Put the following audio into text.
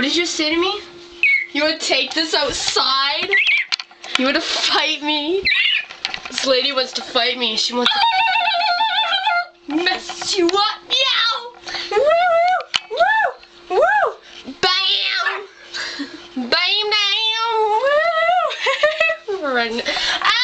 What did you say to me? You would take this outside? You would to fight me? This lady wants to fight me. She wants to mess you up. Meow. Woo, woo, woo. Bam. Bam, bam.